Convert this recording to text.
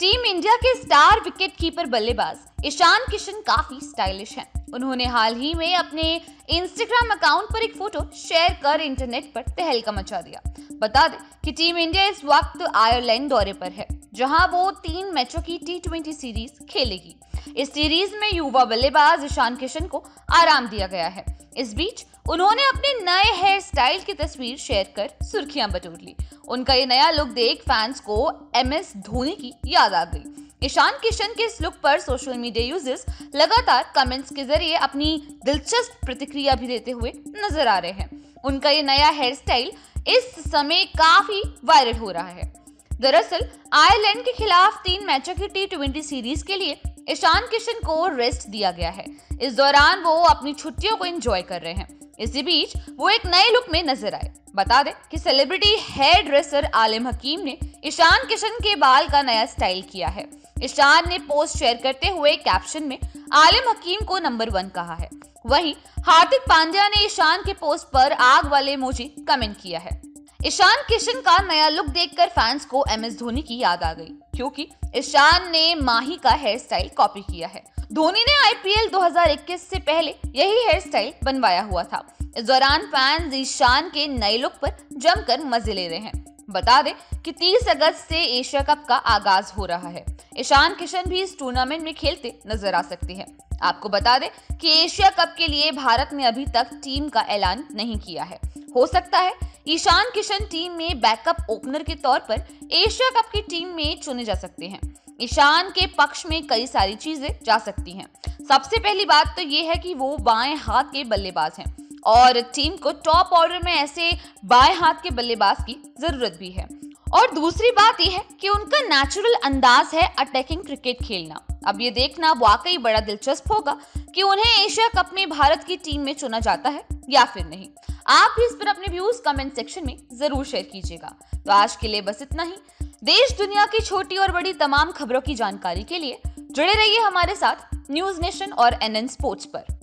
Team India के star wicket keeper बल्लेबाज ईशान किशन काफ़ी स्टाइलिश हैं। उन्होंने हाल ही में अपने इंस्टाग्राम अकाउंट पर एक फ़ोटो शेयर कर इंटरनेट पर तहलका मचा दिया बता दें कि टीम इंडिया इस वक्त आयरलैंड दौरे पर है, जहाँ वो तीन मैचों की टी सीरीज़ खेलेगी इस सीरीज़ में युवा बल्लेबाज ईशान किशन को आराम दिया गया है। इस बीच उन्होंने अपने नए हेयर स्टाइल की तस्वीर शेयर कर सुर्खियाँ बटोर ली। उनका ये नया लुक देख फैंस को एम एस धोनी की याद आ गई। ईशान किशन के इस लुक पर सोशल मीडिया यूज़र्स लगातार कमेंट्स के ज़रिए अपनी दिलचस्प प्रतिक्रिया भी देते हुए नज़र आ रहे हैं। उनका ये नया हेयर स्टाइल इस समय काफ़ी वायरल हो रहा है। दरअसल आयरलैंड के खिलाफ तीन मैचों की टी ट्वेंटी सीरीज़ के लिए ईशान किशन को रेस्ट दिया गया है। इस दौरान वो अपनी छुट्टियों को एंजॉय कर रहे हैं। इसी बीच वो एक नए लुक में नज़र आए। बता दें कि सेलिब्रिटी हेयर ड्रेसर आलिम हकीम ने ईशान किशन के बाल का नया स्टाइल किया है। ईशान ने पोस्ट शेयर करते हुए कैप्शन में आलिम हकीम को नंबर वन कहा है। वहीं हार्दिक पांड्या ने ईशान के पोस्ट पर आग वाले मोजी कमेंट किया है। ईशान किशन का नया लुक देखकर फैंस को एम एस धोनी की याद आ गई। क्योंकि ईशान ने माही का हेयर स्टाइल कॉपी किया है। धोनी ने आईपीएल 2021 से पहले यही हेयर स्टाइल बनवाया हुआ था। इस दौरान फैंस ईशान के नए लुक पर जमकर मज़े ले रहे हैं। बता दें कि 30 अगस्त से एशिया कप का आगाज़ हो रहा है। ईशान किशन भी इस टूर्नामेंट में खेलते नज़र आ सकते हैं। आपको बता दें कि एशिया कप के लिए भारत ने अभी तक टीम का ऐलान नहीं किया है। हो सकता है ईशान किशन टीम में बैकअप ओपनर के तौर पर एशिया कप की टीम में चुने जा सकते हैं। ईशान के पक्ष में कई सारी चीज़ें जा सकती हैं। सबसे पहली बात तो ये है कि वो बाएँ हाथ के बल्लेबाज हैं। और टीम को टॉप ऑर्डर में ऐसे बाएँ हाथ के बल्लेबाज की ज़रूरत भी है। और दूसरी बात यह है कि उनका नेचुरल अंदाज है अटैकिंग क्रिकेट खेलना। अब ये देखना वाकई बड़ा दिलचस्प होगा कि उन्हें एशिया कप में भारत की टीम में चुना जाता है या फिर नहीं। आप भी इस पर अपने व्यूज़ कमेंट सेक्शन में ज़रूर शेयर कीजिएगा। तो आज के लिए बस इतना ही। देश, दुनिया की छोटी और बड़ी तमाम खबरों की जानकारी के लिए जुड़े रहिए हमारे साथ न्यूज़ नेशन और एन स्पोर्ट्स पर।